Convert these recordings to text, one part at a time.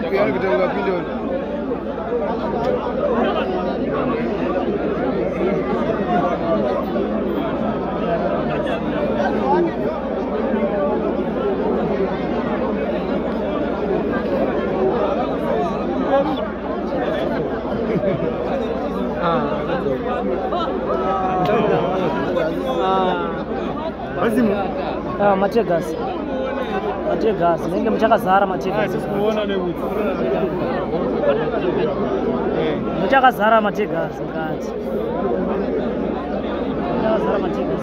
Kıyar gidebilir. Azimu. Ha, maçı gaz. Mategas munenge muchakazara mategas. Kuona nebuti. muchakazara mategas mukati. Muchakazara mategas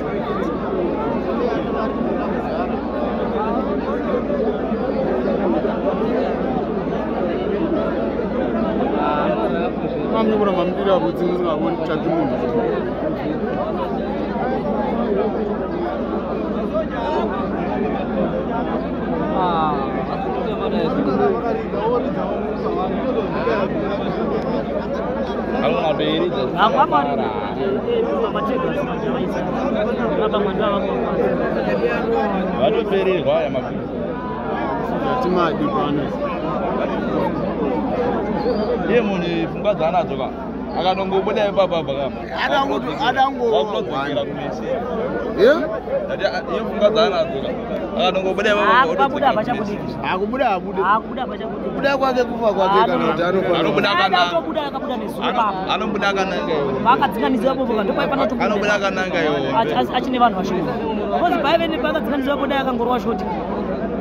mamwe kuna mamdira kuti musingaboni tsvaki munhu. hakwamari mategas avakwakwaa vatopererwa aya mabhizi timadi pano iye munhu pfungwa dzaanadzo ka Adango- adango- kakulodzokera kumese ye? Ati iye pfungwa dzaanadzo hapachabudiki akubuda abude akubuda hapachabudiki kubuda kwake kufa kwake kana kuti Anobuda anofanira kana- atobuda akabuda nezuva papa anobuda akananga iwo vakadzinganidzira popo ndopai anobuda panotobuda akananga iwo achine vanhu vashoma. Bcause paive nepakadzinganidzira podai akangorova shoti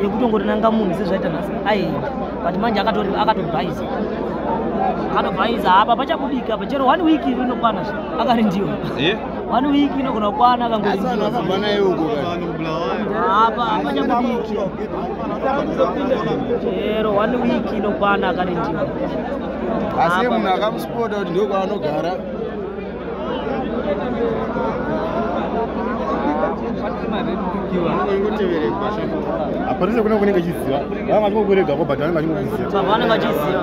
yekutongoti nanga munhu sezvaita nhasi. Aienda but manje akatobhaiza akatobhaiza apa pachabudika apa. Chero one week inokwana akarindiwa ye one week inogona kukwana asi vanhu akangorindiwa vakabva naye uko kana apa hapachabudiki chero one week inokwana akarindiwa asi munhu akamuspota kuti ndo Hapana kuna kunenge chiziva. Vanga vachingorega ko but vanenge vachingoziva. pavanenge vachiziva